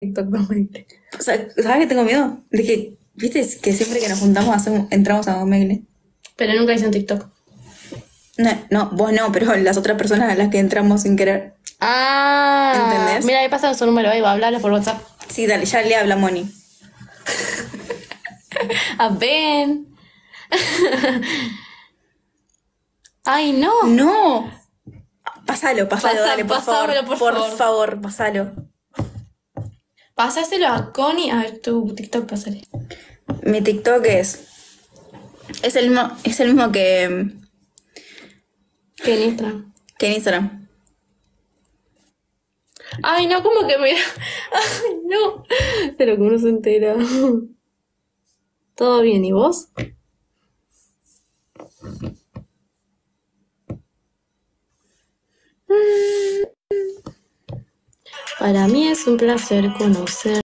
TikTok con Meile. O sea, ¿sabes que tengo miedo? De que, viste, que siempre que nos juntamos hacemos, entramos a Omegle. Pero nunca hice un TikTok. No, no, vos no, pero las otras personas a las que entramos sin querer. Ah, ¿Entendés? Mira, ahí pasa su número, ahí va a hablarle por WhatsApp. Sí, dale, ya le habla Moni. A Ben. Ay, no. No. Pásalo, pásalo, Pasa- dale, por favor. por por favor. favor, pásalo. Pásaselo a Connie. A ver, tu TikTok, pásale. Mi TikTok es. Es el mismo, es el mismo que, Que en Instagram. que en Instagram. Ay, no, como que me. Ay, no. Pero que uno se entera. ¿Todo bien? ¿Y vos? Para mí es un placer conocer.